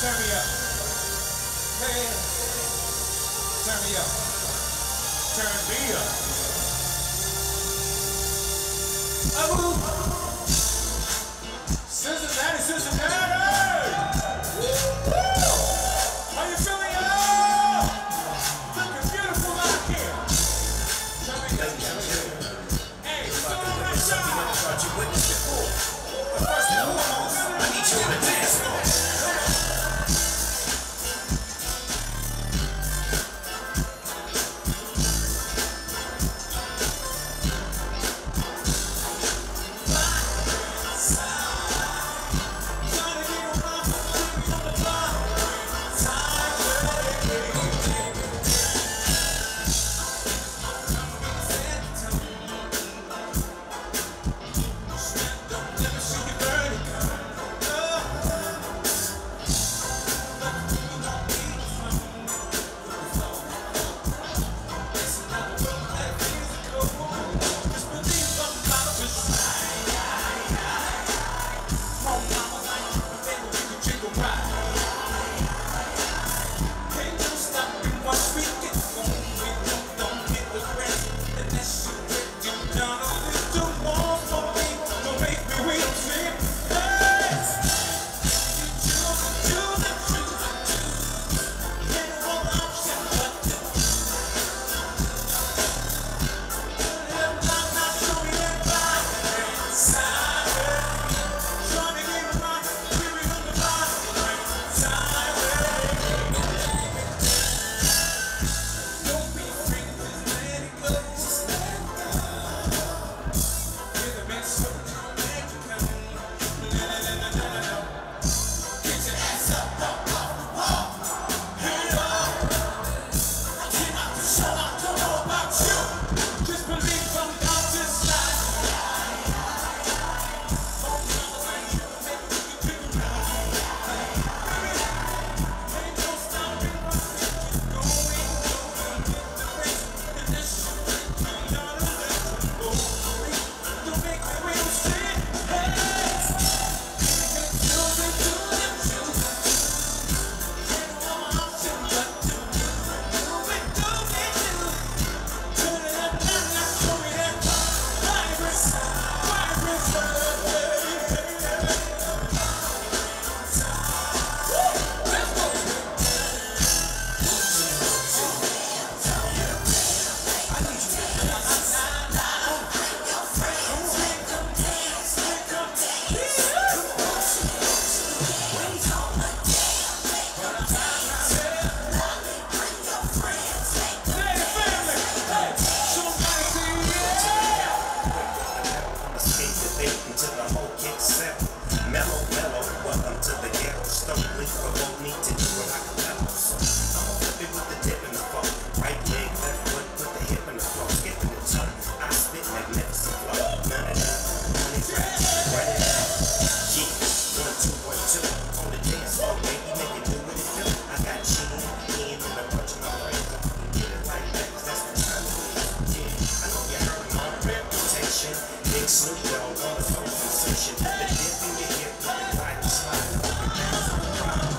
Turn me up. Hey, Turn me up. Turn me up. Abu. Peace. This Snoop Dogg on the phone of The dip in the hip, the light is sliding up the gas on the rock.